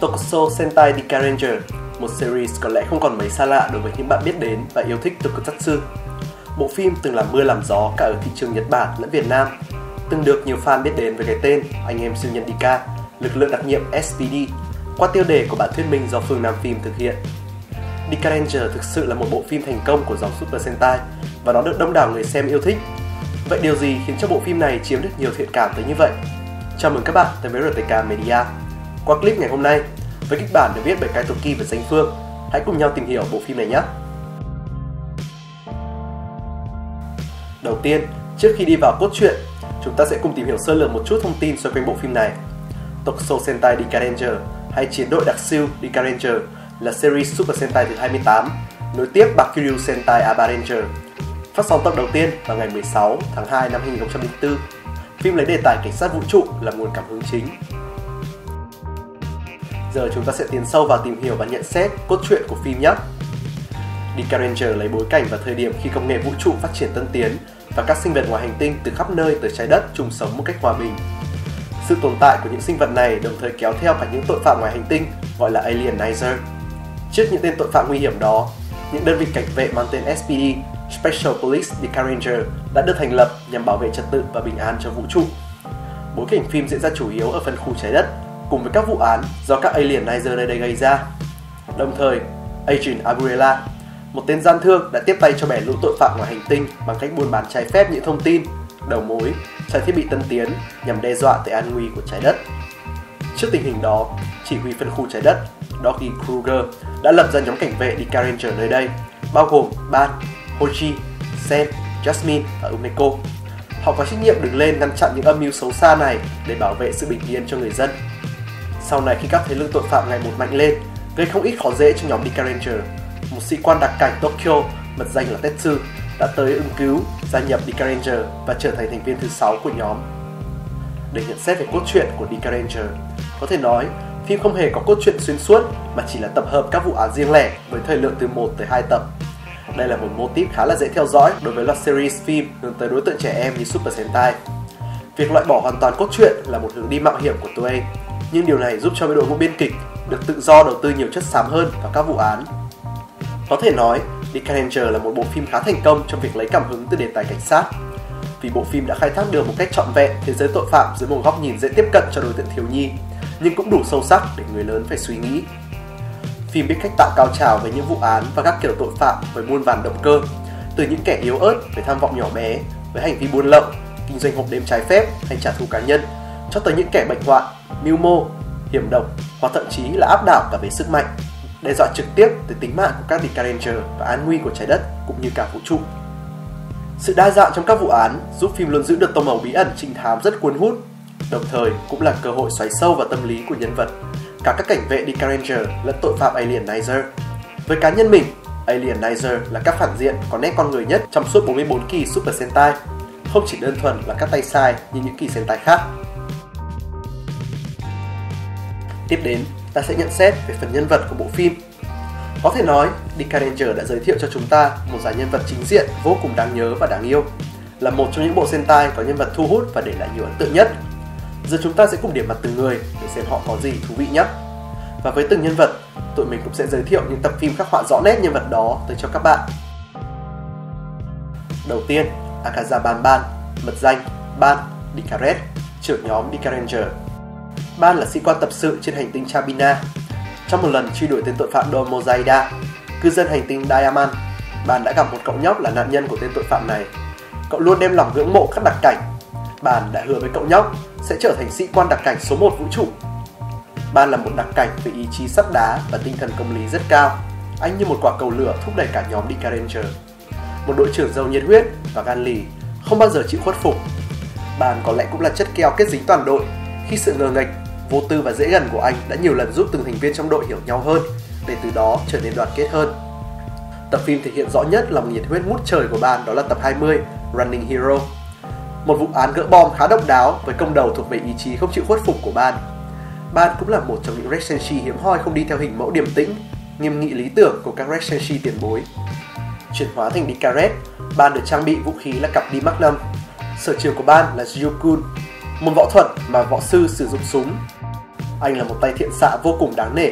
Tokusou Sentai Dika Ranger, một series có lẽ không còn mấy xa lạ đối với những bạn biết đến và yêu thích Tokusatsu. Bộ phim từng làm mưa làm gió cả ở thị trường Nhật Bản lẫn Việt Nam, từng được nhiều fan biết đến với cái tên Anh em siêu nhân Dika, lực lượng đặc nhiệm SPD, qua tiêu đề của bản thuyết minh do Phương Nam Phim thực hiện. Dika Ranger thực sự là một bộ phim thành công của dòng Super Sentai và nó được đông đảo người xem yêu thích. Vậy điều gì khiến cho bộ phim này chiếm được nhiều thiện cảm tới như vậy? Chào mừng các bạn tới với RTK Media. Qua clip ngày hôm nay, với kịch bản được viết bởi Kai Toki và Danh Phương, hãy cùng nhau tìm hiểu bộ phim này nhé! Đầu tiên, trước khi đi vào cốt truyện, chúng ta sẽ cùng tìm hiểu sơ lược một chút thông tin xoay quanh bộ phim này. Tokusou Sentai Dika Ranger hay Chiến đội đặc siêu Dika Ranger là series Super Sentai thứ 28, nối tiếp Bakiryu Sentai Aba Ranger. Phát sóng tập đầu tiên vào ngày 16 tháng 2 năm 2004. Phim lấy đề tài cảnh sát vũ trụ là nguồn cảm hứng chính. Giờ chúng ta sẽ tiến sâu vào tìm hiểu và nhận xét cốt truyện của phim nhé. Dick Ranger lấy bối cảnh vào thời điểm khi công nghệ vũ trụ phát triển tân tiến và các sinh vật ngoài hành tinh từ khắp nơi tới trái đất chung sống một cách hòa bình. Sự tồn tại của những sinh vật này đồng thời kéo theo cả những tội phạm ngoài hành tinh gọi là Alienizer. Trước những tên tội phạm nguy hiểm đó, những đơn vị cảnh vệ mang tên SPD Special Police Dick Ranger đã được thành lập nhằm bảo vệ trật tự và bình an cho vũ trụ. Bối cảnh phim diễn ra chủ yếu ở phân khu trái đất cùng với các vụ án do các Alienizer nơi đây gây ra. Đồng thời, Agent Abuela, một tên gian thương đã tiếp tay cho bè lũ tội phạm ngoài hành tinh bằng cách buôn bán trái phép những thông tin, đầu mối, trang thiết bị tân tiến nhằm đe dọa tới an nguy của trái đất. Trước tình hình đó, chỉ huy phân khu trái đất Doggy Kruger đã lập ra nhóm cảnh vệ đi Ranger nơi đây, bao gồm Ban, Hochi, Sen, Jasmine và Umeko. Họ có trách nhiệm đứng lên ngăn chặn những âm mưu xấu xa này để bảo vệ sự bình yên cho người dân. Sau này khi các thế lực tội phạm ngày một mạnh lên, gây không ít khó dễ cho nhóm Dika Ranger, một sĩ quan đặc cảnh Tokyo mật danh là Tetsu đã tới ứng cứu, gia nhập Dika Ranger và trở thành thành viên thứ 6 của nhóm. Để nhận xét về cốt truyện của Dika Ranger, có thể nói phim không hề có cốt truyện xuyên suốt mà chỉ là tập hợp các vụ án riêng lẻ với thời lượng từ 1 tới 2 tập. Đây là một mô típ khá là dễ theo dõi đối với loạt series phim hướng tới đối tượng trẻ em như Super Sentai. Việc loại bỏ hoàn toàn cốt truyện là một hướng đi mạo hiểm của Toei, nhưng điều này giúp cho đội ngũ biên kịch được tự do đầu tư nhiều chất xám hơn vào các vụ án. Có thể nói, Dika là một bộ phim khá thành công trong việc lấy cảm hứng từ đề tài cảnh sát. Vì bộ phim đã khai thác được một cách trọn vẹn thế giới tội phạm dưới một góc nhìn dễ tiếp cận cho đối tượng thiếu nhi, nhưng cũng đủ sâu sắc để người lớn phải suy nghĩ. Phim biết cách tạo cao trào với những vụ án và các kiểu tội phạm với muôn vàn động cơ, từ những kẻ yếu ớt với tham vọng nhỏ bé, với hành vi buôn lậu, kinh doanh hộp đêm trái phép hay trả thù cá nhân, cho tới những kẻ bệnh hoạn, mưu mô, hiểm độc hoặc thậm chí là áp đảo cả về sức mạnh, đe dọa trực tiếp tới tính mạng của các Dika Ranger và an nguy của trái đất cũng như cả vũ trụ. Sự đa dạng trong các vụ án giúp phim luôn giữ được tông màu bí ẩn trinh thám rất cuốn hút, đồng thời cũng là cơ hội xoáy sâu vào tâm lý của nhân vật, cả các cảnh vệ Dika Ranger lẫn tội phạm Alienizer. Với cá nhân mình, Alienizer là các phản diện có nét con người nhất trong suốt 44 kỳ Super Sentai, không chỉ đơn thuần là các tay sai như những kỳ Sentai khác. Tiếp đến, ta sẽ nhận xét về phần nhân vật của bộ phim. Có thể nói, Dick Ranger đã giới thiệu cho chúng ta một dàn nhân vật chính diện vô cùng đáng nhớ và đáng yêu. Là một trong những bộ Sentai có nhân vật thu hút và để lại nhiều ấn tượng nhất. Giờ chúng ta sẽ cùng điểm mặt từng người để xem họ có gì thú vị nhé. Và với từng nhân vật, tụi mình cũng sẽ giới thiệu những tập phim khắc họa rõ nét nhân vật đó tới cho các bạn. Đầu tiên, Akaza Ban Ban, mật danh Ban Dikaret, trưởng nhóm Dikaranger Ban là sĩ quan tập sự trên hành tinh Chabina. Trong một lần truy đuổi tên tội phạm Don Mozaida, cư dân hành tinh Diamond, Ban đã gặp một cậu nhóc là nạn nhân của tên tội phạm này. Cậu luôn đem lòng ngưỡng mộ các đặc cảnh. Ban đã hứa với cậu nhóc sẽ trở thành sĩ quan đặc cảnh số 1 vũ trụ. Ban là một đặc cảnh với ý chí sắt đá và tinh thần công lý rất cao. Anh như một quả cầu lửa thúc đẩy cả nhóm đi Ranger. Một đội trưởng giàu nhiệt huyết và gan lì, không bao giờ chịu khuất phục. Ban có lẽ cũng là chất keo kết dính toàn đội khi sự ngờ nghệch vô tư và dễ gần của anh đã nhiều lần giúp từng thành viên trong đội hiểu nhau hơn để từ đó trở nên đoàn kết hơn. Tập phim thể hiện rõ nhất lòng nhiệt huyết ngút trời của ban đó là tập 20 Running Hero. Một vụ án gỡ bom khá độc đáo với công đầu thuộc về ý chí không chịu khuất phục của ban. Ban cũng là một trong những Resenshi hiếm hoi không đi theo hình mẫu điềm tĩnh, nghiêm nghị lý tưởng của các Resenshi tiền bối. Chuyển hóa thành Dikaret, ban được trang bị vũ khí là cặp đi Magnum. Sở trường của ban là Ryukun, một võ thuật mà võ sư sử dụng súng Anh là một tay thiện xạ vô cùng đáng nể.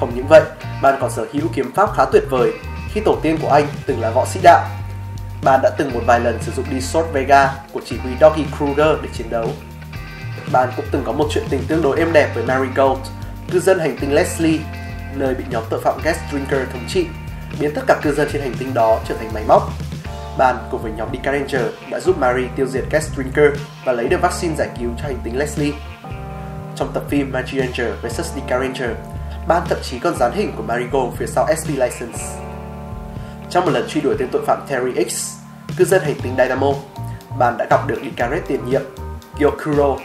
Không những vậy, bạn còn sở hữu kiếm pháp khá tuyệt vời khi tổ tiên của anh từng là võ sĩ đạo. Bạn đã từng một vài lần sử dụng đi Sword Vega của chỉ huy Doggy Kruger để chiến đấu. Bạn cũng từng có một chuyện tình tương đối êm đẹp với Mary Gold, cư dân hành tinh Leslie, nơi bị nhóm tội phạm Gas Drinker thống trị, biến tất cả cư dân trên hành tinh đó trở thành máy móc. Bàn cùng với nhóm Dika Ranger đã giúp Mary tiêu diệt Cat Drinker và lấy được vaccine giải cứu cho hành tinh Leslie. Trong tập phim Magic Ranger vs Dika Ranger, Ban thậm chí còn dán hình của Marigold phía sau SP License. Trong một lần truy đuổi tên tội phạm Terry X, cư dân hành tinh Dynamo, Ban đã gặp được Icaret tiền nhiệm, Gyokuro,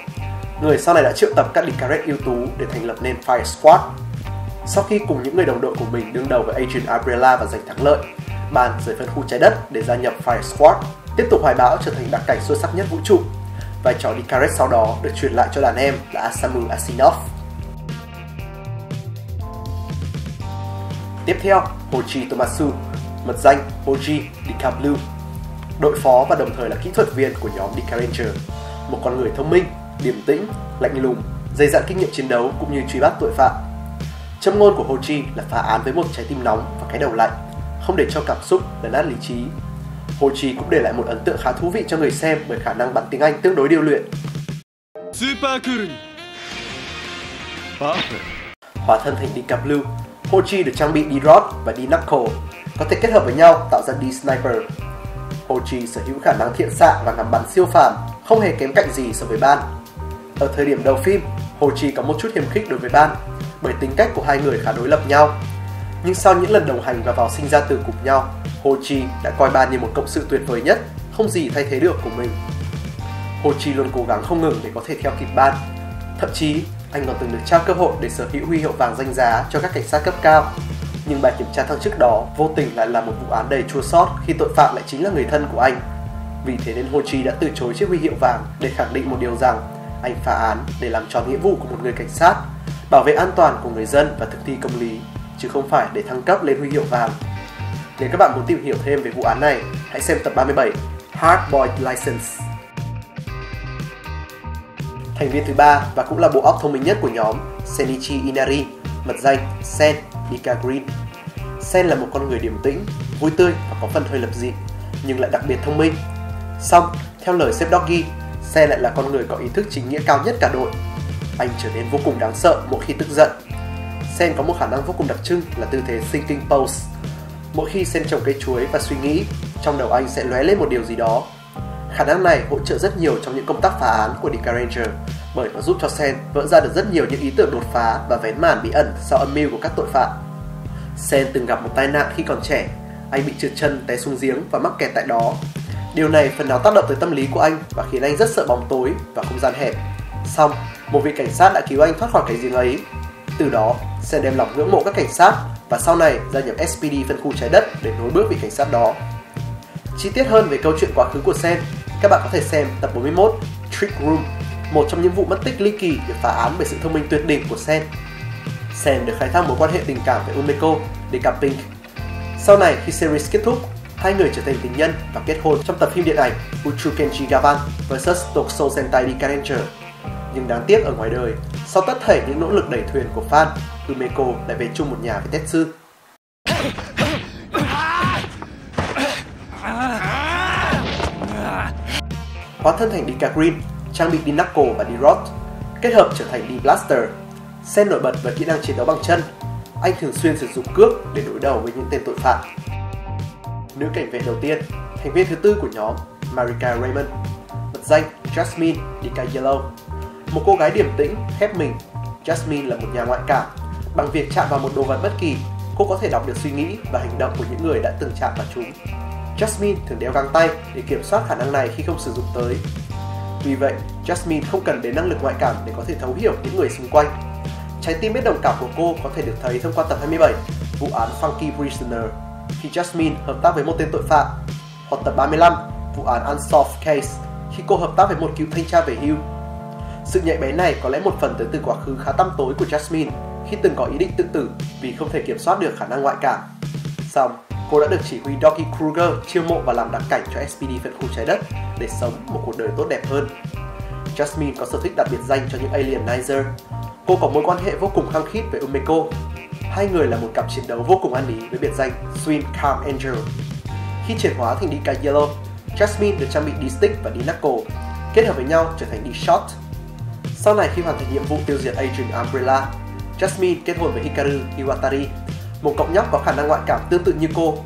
người sau này đã triệu tập các Icaret ưu tú để thành lập nên Fire Squad. Sau khi cùng những người đồng đội của mình đương đầu với Agent Abrella và giành thắng lợi, bàn rời phân khu trái đất để gia nhập Fire Squad, tiếp tục hoài bão trở thành đặc cảnh xuất sắc nhất vũ trụ. Vai trò Icaret sau đó được truyền lại cho đàn em là Asamu Asinov. Tiếp theo, Hoji Tomasu, mật danh Hoji Dika Blue, đội phó và đồng thời là kỹ thuật viên của nhóm Dika Ranger, một con người thông minh, điềm tĩnh, lạnh lùng, dày dặn kinh nghiệm chiến đấu cũng như truy bắt tội phạm. Châm ngôn của Hoji là phá án với một trái tim nóng và cái đầu lạnh, không để cho cảm xúc lấn át lý trí. Hoji cũng để lại một ấn tượng khá thú vị cho người xem bởi khả năng bắn tiếng Anh tương đối điêu luyện. Super cool. Hóa thân thành Dika Blue Hochi được trang bị D-Rod và D-Knuckle, có thể kết hợp với nhau tạo ra D-Sniper. Hochi sở hữu khả năng thiện xạ và ngắm bắn siêu phàm, không hề kém cạnh gì so với Ban. Ở thời điểm đầu phim, Hochi có một chút hiềm khích đối với Ban, bởi tính cách của hai người khá đối lập nhau. Nhưng sau những lần đồng hành và vào sinh ra tử cùng nhau, Hochi đã coi Ban như một cộng sự tuyệt vời nhất, không gì thay thế được của mình. Hochi luôn cố gắng không ngừng để có thể theo kịp Ban. Thậm chí, anh còn từng được trao cơ hội để sở hữu huy hiệu vàng danh giá cho các cảnh sát cấp cao. Nhưng bài kiểm tra thăng chức đó vô tình lại là một vụ án đầy chua sót khi tội phạm lại chính là người thân của anh. Vì thế nên Hochi đã từ chối chiếc huy hiệu vàng để khẳng định một điều rằng anh phá án để làm tròn nghĩa vụ của một người cảnh sát, bảo vệ an toàn của người dân và thực thi công lý, chứ không phải để thăng cấp lên huy hiệu vàng. Nếu các bạn muốn tìm hiểu thêm về vụ án này, hãy xem tập 37 Hard Boiled License. Thành viên thứ ba và cũng là bộ óc thông minh nhất của nhóm, Senichi Inari, mật danh Sen Nika Green. Sen là một con người điềm tĩnh, vui tươi và có phần hơi lập dị, nhưng lại đặc biệt thông minh. Xong, theo lời sếp Doggy, Sen lại là con người có ý thức chính nghĩa cao nhất cả đội. Anh trở nên vô cùng đáng sợ mỗi khi tức giận. Sen có một khả năng vô cùng đặc trưng là tư thế thinking pose. Mỗi khi Sen trồng cây chuối và suy nghĩ, trong đầu anh sẽ lóe lên một điều gì đó Khả năng này hỗ trợ rất nhiều trong những công tác phá án của Dika Ranger bởi nó giúp cho Sen vỡ ra được rất nhiều những ý tưởng đột phá và vén màn bí ẩn sau âm mưu của các tội phạm. Sen từng gặp một tai nạn khi còn trẻ, anh bị trượt chân té xuống giếng và mắc kẹt tại đó. Điều này phần nào tác động tới tâm lý của anh và khiến anh rất sợ bóng tối và không gian hẹp. Xong, một vị cảnh sát đã cứu anh thoát khỏi cái giếng ấy. Từ đó, sẽ đem lòng ngưỡng mộ các cảnh sát và sau này gia nhập SPD phân khu trái đất để nối bước vị cảnh sát đó. Chi tiết hơn về câu chuyện quá khứ của Sen, các bạn có thể xem tập 41 Trick Room, một trong những vụ mất tích ly kỳ được phá án bởi sự thông minh tuyệt đỉnh của Sen. Sen được khai thác mối quan hệ tình cảm với Umeko, để gặp Pink. Sau này khi series kết thúc, hai người trở thành tình nhân và kết hôn trong tập phim điện ảnh Uchu Kenji Gavan vs Tokso Sentai Dika Nhưng đáng tiếc ở ngoài đời, sau tất thảy những nỗ lực đẩy thuyền của fan, Umeko lại về chung một nhà với Tetsu. hóa thân thành Dika Green, trang bị D-Knuckle và D-Rod, kết hợp trở thành D-Blaster. Sen nổi bật với kỹ năng chiến đấu bằng chân, anh thường xuyên sử dụng cước để đối đầu với những tên tội phạm. Nữ cảnh vệ đầu tiên, thành viên thứ tư của nhóm, Marika Raymond, mật danh Jasmine Dika Yellow. Một cô gái điềm tĩnh, khép mình, Jasmine là một nhà ngoại cảm. Bằng việc chạm vào một đồ vật bất kỳ, cô có thể đọc được suy nghĩ và hành động của những người đã từng chạm vào chúng. Jasmine thường đeo găng tay để kiểm soát khả năng này khi không sử dụng tới. Vì vậy, Jasmine không cần đến năng lực ngoại cảm để có thể thấu hiểu những người xung quanh. Trái tim biết đồng cảm của cô có thể được thấy thông qua tập 27, vụ án Funky Prisoner, khi Jasmine hợp tác với một tên tội phạm, hoặc tập 35, vụ án Unsolved Case, khi cô hợp tác với một cựu thanh tra về hưu. Sự nhạy bén này có lẽ một phần tới từ quá khứ khá tăm tối của Jasmine khi từng có ý định tự tử vì không thể kiểm soát được khả năng ngoại cảm. Xong, cô đã được chỉ huy Doggy Kruger chiêu mộ và làm đặc cảnh cho SPD phân khu trái đất để sống một cuộc đời tốt đẹp hơn. Jasmine có sở thích đặc biệt dành cho những alienizer. Cô có mối quan hệ vô cùng khăng khít với Umeko. Hai người là một cặp chiến đấu vô cùng ăn ý với biệt danh Swim Calm Angel. Khi chuyển hóa thành Dika Yellow, Jasmine được trang bị D-Stick và D-Knuckle, kết hợp với nhau trở thành D-Shot. Sau này khi hoàn thành nhiệm vụ tiêu diệt Agent Umbrella, Jasmine kết hôn với Hikaru Iwatari, một cậu nhóc có khả năng ngoại cảm tương tự như cô.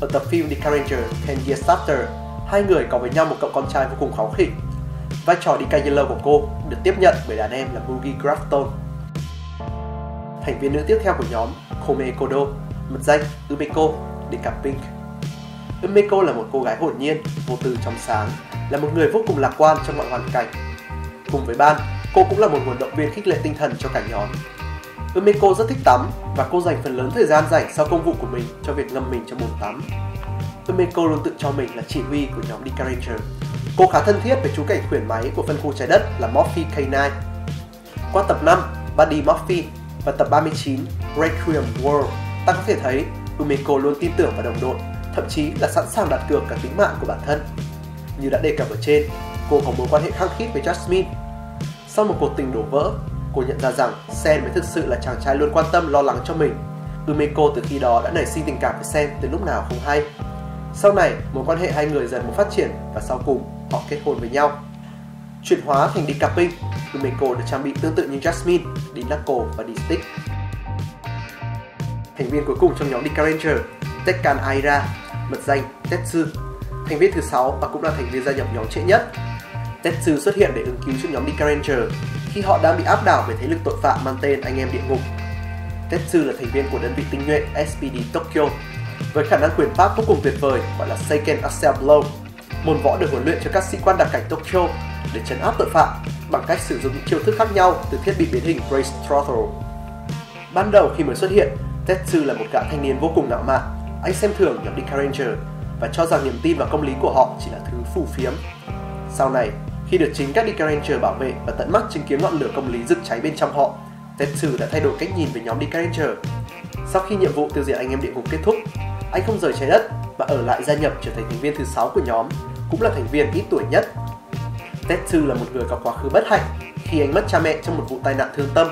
Ở tập phim The Ranger 10 Years After, hai người có với nhau một cậu con trai vô cùng kháu khỉnh. Vai trò Dika Yellow của cô được tiếp nhận bởi đàn em là Mugi Grafton. Thành viên nữ tiếp theo của nhóm, Kome Kodo, mật danh Umeko Dika Pink. Umeko là một cô gái hồn nhiên, vô tư trong sáng, là một người vô cùng lạc quan trong mọi hoàn cảnh. Cùng với ban, cô cũng là một nguồn động viên khích lệ tinh thần cho cả nhóm. Umeko rất thích tắm và cô dành phần lớn thời gian rảnh sau công vụ của mình cho việc ngâm mình trong bồn tắm. Umeko luôn tự cho mình là chỉ huy của nhóm Dika Ranger. Cô khá thân thiết với chú cảnh khuyển máy của phân khu trái đất là Morphe K9. Qua tập 5, Buddy Morphe và tập 39, Requiem World, ta có thể thấy Umeko luôn tin tưởng vào đồng đội, thậm chí là sẵn sàng đặt cược cả tính mạng của bản thân. Như đã đề cập ở trên, cô có mối quan hệ khăng khít với Jasmine. Sau một cuộc tình đổ vỡ, cô nhận ra rằng Sen mới thực sự là chàng trai luôn quan tâm lo lắng cho mình. Umeko từ khi đó đã nảy sinh tình cảm với Sen từ lúc nào không hay. Sau này, mối quan hệ hai người dần một phát triển và sau cùng họ kết hôn với nhau. Chuyển hóa thành đi camping. Umeko được trang bị tương tự như Jasmine, đi Nako và đi Stick. Thành viên cuối cùng trong nhóm Dika Ranger, Tekkan Aira, mật danh Tetsu, thành viên thứ 6 và cũng là thành viên gia nhập nhóm trễ nhất. Tetsu xuất hiện để ứng cứu cho nhóm Dika Ranger khi họ đang bị áp đảo bởi thế lực tội phạm mang tên anh em địa ngục. Tetsu là thành viên của đơn vị tinh nhuệ SPD Tokyo với khả năng quyền pháp vô cùng tuyệt vời gọi là Seiken Axel Blow, môn võ được huấn luyện cho các sĩ quan đặc cảnh Tokyo để chấn áp tội phạm bằng cách sử dụng những chiêu thức khác nhau từ thiết bị biến hình Grace Throttle. Ban đầu khi mới xuất hiện, Tetsu là một gã thanh niên vô cùng ngạo mạn. Anh xem thường nhóm Dika Ranger và cho rằng niềm tin vào công lý của họ chỉ là thứ phù phiếm. Sau này, khi được chính các Dika Ranger bảo vệ và tận mắt chứng kiến ngọn lửa công lý rực cháy bên trong họ, Tetsu đã thay đổi cách nhìn về nhóm Dika Ranger. Sau khi nhiệm vụ tiêu diệt anh em địa ngục kết thúc, anh không rời trái đất mà ở lại gia nhập trở thành thành viên thứ 6 của nhóm, cũng là thành viên ít tuổi nhất. Tetsu là một người có quá khứ bất hạnh khi anh mất cha mẹ trong một vụ tai nạn thương tâm.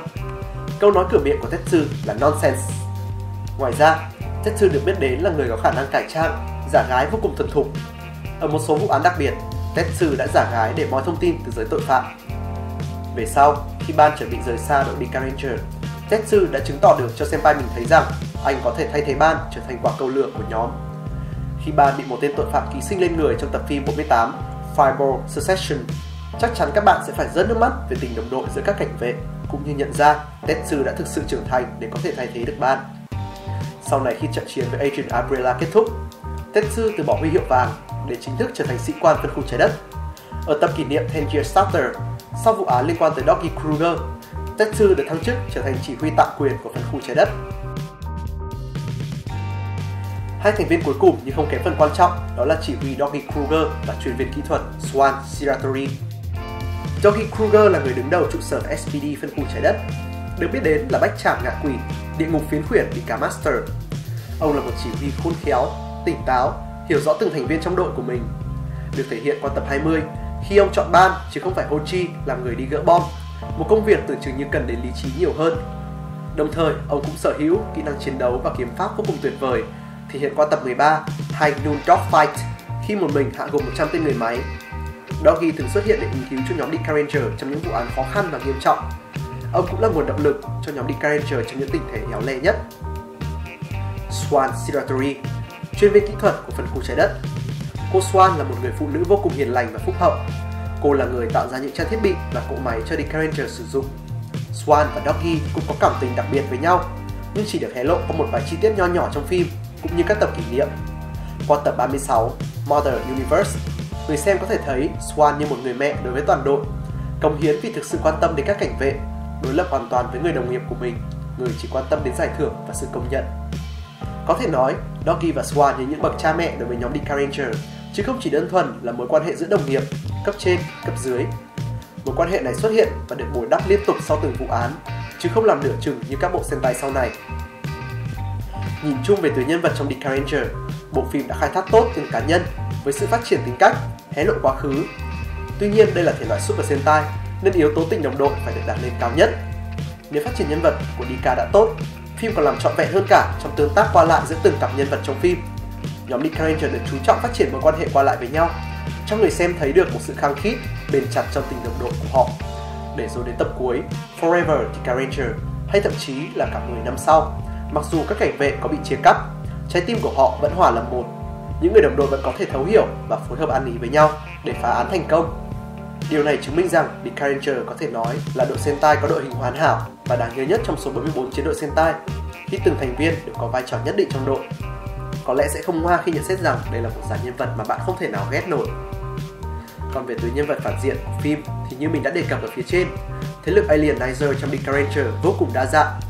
Câu nói cửa miệng của Tetsu là nonsense. Ngoài ra, Tetsu được biết đến là người có khả năng cải trang, giả gái vô cùng thuần thục. Ở một số vụ án đặc biệt, Tetsu đã giả gái để moi thông tin từ giới tội phạm. Về sau, khi ban chuẩn bị rời xa đội Dika Ranger, Tetsu đã chứng tỏ được cho senpai mình thấy rằng anh có thể thay thế ban trở thành quả cầu lửa của nhóm. Khi ban bị một tên tội phạm ký sinh lên người trong tập phim 48 Fireball Succession, chắc chắn các bạn sẽ phải rớt nước mắt về tình đồng đội giữa các cảnh vệ, cũng như nhận ra Tetsu đã thực sự trưởng thành để có thể thay thế được ban. Sau này khi trận chiến với Agent Umbrella kết thúc, Tetsu từ bỏ huy hiệu vàng để chính thức trở thành sĩ quan phân khu trái đất. Ở tập kỷ niệm 10 Years Starter, sau vụ án liên quan tới Doggy Kruger, Tetsu được thăng chức trở thành chỉ huy tạm quyền của phân khu trái đất. Hai thành viên cuối cùng nhưng không kém phần quan trọng đó là chỉ huy Doggy Kruger và chuyên viên kỹ thuật Swan Siratori. Doggy Kruger là người đứng đầu trụ sở SPD phân khu trái đất, được biết đến là bách trảm ngạ quỷ, địa ngục phiến khuyển bị cả Master. Ông là một chỉ huy khôn khéo, tỉnh táo, hiểu rõ từng thành viên trong đội của mình. Được thể hiện qua tập 20 khi ông chọn ban chứ không phải Hochi làm người đi gỡ bom, một công việc tưởng chừng như cần đến lý trí nhiều hơn. Đồng thời, ông cũng sở hữu kỹ năng chiến đấu và kiếm pháp vô cùng tuyệt vời, thể hiện qua tập 13 High Noon Dogfight khi một mình hạ gục 100 tên người máy. Doggy thường xuất hiện để ứng cứu cho nhóm Dick Ranger trong những vụ án khó khăn và nghiêm trọng. Ông cũng là nguồn động lực cho nhóm Dick Ranger trong những tình thế éo le nhất. Swan Shiratori, chuyên viên kỹ thuật của phân khu trái đất. Cô Swan là một người phụ nữ vô cùng hiền lành và phúc hậu. Cô là người tạo ra những trang thiết bị và cỗ máy cho The Ranger sử dụng. Swan và Doggy cũng có cảm tình đặc biệt với nhau, nhưng chỉ được hé lộ qua một vài chi tiết nho nhỏ trong phim cũng như các tập kỷ niệm. Qua tập 36, Mother Universe, người xem có thể thấy Swan như một người mẹ đối với toàn đội, công hiến vì thực sự quan tâm đến các cảnh vệ, đối lập hoàn toàn với người đồng nghiệp của mình, người chỉ quan tâm đến giải thưởng và sự công nhận. Có thể nói, Doggy và Swan như những bậc cha mẹ đối với nhóm Dick Ranger, chứ không chỉ đơn thuần là mối quan hệ giữa đồng nghiệp, cấp trên, cấp dưới. Mối quan hệ này xuất hiện và được bồi đắp liên tục sau từng vụ án, chứ không làm nửa chừng như các bộ sentai sau này. Nhìn chung về từ nhân vật trong Dick Ranger, bộ phim đã khai thác tốt từng cá nhân với sự phát triển tính cách, hé lộ quá khứ. Tuy nhiên đây là thể loại Super Sentai nên yếu tố tình đồng đội phải được đặt lên cao nhất. Nếu phát triển nhân vật của Dika đã tốt, phim còn làm trọn vẹn hơn cả trong tương tác qua lại giữa từng cặp nhân vật trong phim. Nhóm Dika Ranger được chú trọng phát triển mối quan hệ qua lại với nhau, cho người xem thấy được một sự khăng khít, bền chặt trong tình đồng đội của họ. Để rồi đến tập cuối, Forever Dika Ranger hay thậm chí là cả 10 năm sau, mặc dù các cảnh vệ có bị chia cắt, trái tim của họ vẫn hòa làm một. Những người đồng đội vẫn có thể thấu hiểu và phối hợp ăn ý với nhau để phá án thành công Điều này chứng minh rằng The Carranger có thể nói là đội Sentai có đội hình hoàn hảo và đáng nhớ nhất trong số 44 chiến đội Sentai khi từng thành viên đều có vai trò nhất định trong đội. Có lẽ sẽ không hoa khi nhận xét rằng đây là một dàn nhân vật mà bạn không thể nào ghét nổi. Còn về tuyến nhân vật phản diện của phim thì như mình đã đề cập ở phía trên, thế lực Alienizer trong The Carranger vô cùng đa dạng,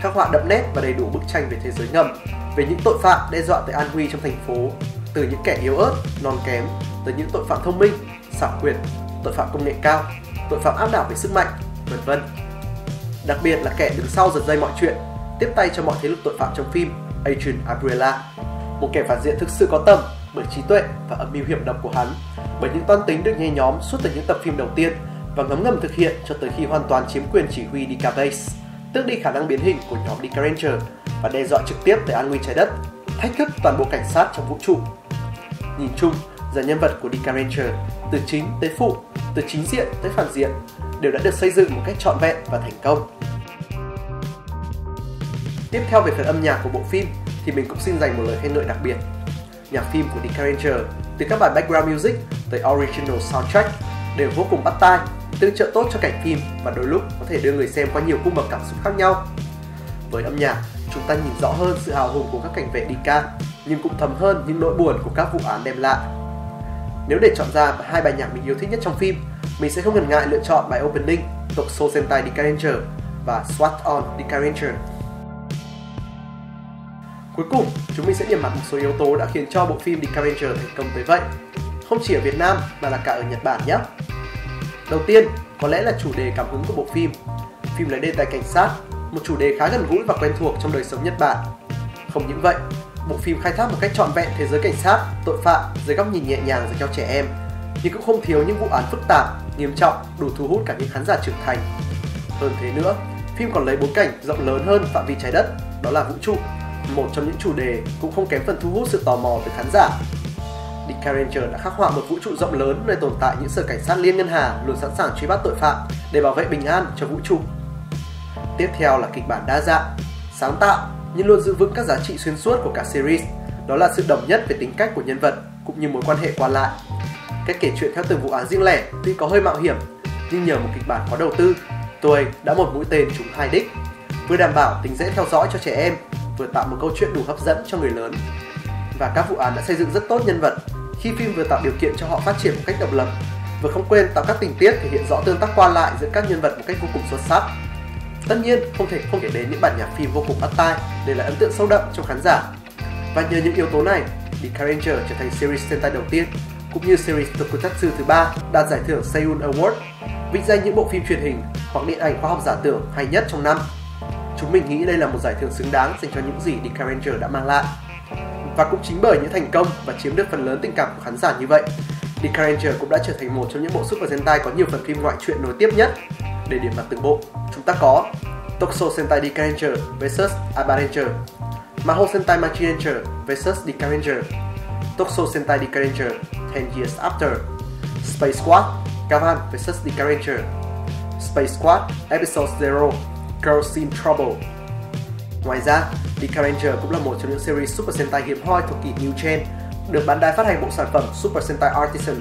khắc họa đậm nét và đầy đủ bức tranh về thế giới ngầm, về những tội phạm đe dọa tới an nguy trong thành phố, từ những kẻ yếu ớt, non kém tới những tội phạm thông minh, xảo quyệt tội phạm công nghệ cao, tội phạm áp đảo về sức mạnh, vân vân. Đặc biệt là kẻ đứng sau giật dây mọi chuyện, tiếp tay cho mọi thế lực tội phạm trong phim, Adrian Aguilera, một kẻ phản diện thực sự có tầm bởi trí tuệ và âm mưu hiểm độc của hắn, bởi những toan tính được nhe nhóm suốt từ những tập phim đầu tiên và ngấm ngầm thực hiện cho tới khi hoàn toàn chiếm quyền chỉ huy Decabase, tước đi khả năng biến hình của nhóm Dika Ranger và đe dọa trực tiếp tới an nguy trái đất, thách thức toàn bộ cảnh sát trong vũ trụ. Nhìn chung, dàn nhân vật của Dika Ranger từ chính tới phụ, từ chính diện tới phản diện đều đã được xây dựng một cách trọn vẹn và thành công. Tiếp theo về phần âm nhạc của bộ phim thì mình cũng xin dành một lời khen ngợi đặc biệt. Nhạc phim của Dick Ranger từ các bài background music tới original soundtrack đều vô cùng bắt tai, tương trợ tốt cho cảnh phim và đôi lúc có thể đưa người xem qua nhiều cung bậc cảm xúc khác nhau. Với âm nhạc, chúng ta nhìn rõ hơn sự hào hùng của các cảnh vệ Dika, nhưng cũng thầm hơn những nỗi buồn của các vụ án đem lại. Nếu để chọn ra hai bài nhạc mình yêu thích nhất trong phim, mình sẽ không ngần ngại lựa chọn bài opening Tokso Sentai Dika và SWAT on Dika Cuối cùng, chúng mình sẽ điểm mặt một số yếu tố đã khiến cho bộ phim Dika thành công tới vậy. Không chỉ ở Việt Nam mà là cả ở Nhật Bản nhé. Đầu tiên, có lẽ là chủ đề cảm hứng của bộ phim. Phim lấy đề tài cảnh sát, một chủ đề khá gần gũi và quen thuộc trong đời sống Nhật Bản. Không những vậy, bộ phim khai thác một cách trọn vẹn thế giới cảnh sát, tội phạm dưới góc nhìn nhẹ nhàng dành cho trẻ em, nhưng cũng không thiếu những vụ án phức tạp, nghiêm trọng, đủ thu hút cả những khán giả trưởng thành. Hơn thế nữa, phim còn lấy bối cảnh rộng lớn hơn phạm vi trái đất, đó là vũ trụ, một trong những chủ đề cũng không kém phần thu hút sự tò mò từ khán giả. Dick Ranger đã khắc họa một vũ trụ rộng lớn nơi tồn tại những sở cảnh sát liên ngân hà luôn sẵn sàng truy bắt tội phạm để bảo vệ bình an cho vũ trụ. Tiếp theo là kịch bản đa dạng, sáng tạo nhưng luôn giữ vững các giá trị xuyên suốt của cả series, đó là sự đồng nhất về tính cách của nhân vật cũng như mối quan hệ qua lại. Cách kể chuyện theo từng vụ án riêng lẻ tuy có hơi mạo hiểm, nhưng nhờ một kịch bản có đầu tư, tôi đã một mũi tên trúng hai đích, vừa đảm bảo tính dễ theo dõi cho trẻ em, vừa tạo một câu chuyện đủ hấp dẫn cho người lớn. Và các vụ án đã xây dựng rất tốt nhân vật, khi phim vừa tạo điều kiện cho họ phát triển một cách độc lập, vừa không quên tạo các tình tiết thể hiện rõ tương tác qua lại giữa các nhân vật một cách vô cùng xuất sắc. Tất nhiên, không thể không kể đến những bản nhạc phim vô cùng bắt tai để lại ấn tượng sâu đậm trong khán giả. Và nhờ những yếu tố này, The Ranger trở thành series Sentai đầu tiên cũng như series Tokusatsu thứ ba đạt giải thưởng Seoul Award, vinh danh những bộ phim truyền hình hoặc điện ảnh khoa học giả tưởng hay nhất trong năm. Chúng mình nghĩ đây là một giải thưởng xứng đáng dành cho những gì The Ranger đã mang lại. Và cũng chính bởi những thành công và chiếm được phần lớn tình cảm của khán giả như vậy, The Ranger cũng đã trở thành một trong những bộ Super Sentai có nhiều phần phim ngoại truyện nối tiếp nhất để điểm mặt từng bộ, chúng ta có Tokusou Sentai Dika Ranger vs Aba Ranger, Mahou Sentai Machi Ranger vs Dika Ranger, Tokusou Sentai Dika Ranger 10 Years After, Space Squad Gavan vs Dika Ranger, Space Squad Episode 0 Girls in Trouble. Ngoài ra, Dika Ranger cũng là một trong những series Super Sentai hiếm hoi thuộc kỳ New Gen, được Bandai phát hành bộ sản phẩm Super Sentai Artisan.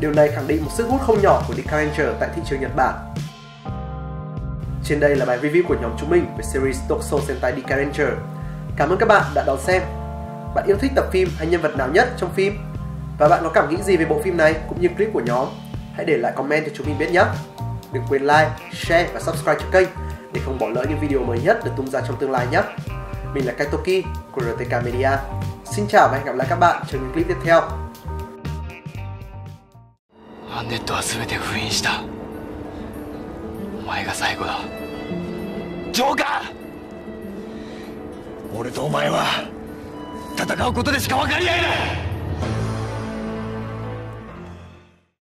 Điều này khẳng định một sức hút không nhỏ của Dika Ranger tại thị trường Nhật Bản trên đây là bài review của nhóm chúng mình về series Tokusou Sentai Dika Ranger. Cảm ơn các bạn đã đón xem. Bạn yêu thích tập phim hay nhân vật nào nhất trong phim? Và bạn có cảm nghĩ gì về bộ phim này cũng như clip của nhóm? Hãy để lại comment cho chúng mình biết nhé. Đừng quên like, share và subscribe cho kênh để không bỏ lỡ những video mới nhất được tung ra trong tương lai nhé. Mình là Kaitoki của RTK Media. Xin chào và hẹn gặp lại các bạn trong những clip tiếp theo. アンネットは全て封印したお前が最後だ ジョーカー。俺とお前は戦うことでしか分かり合えない。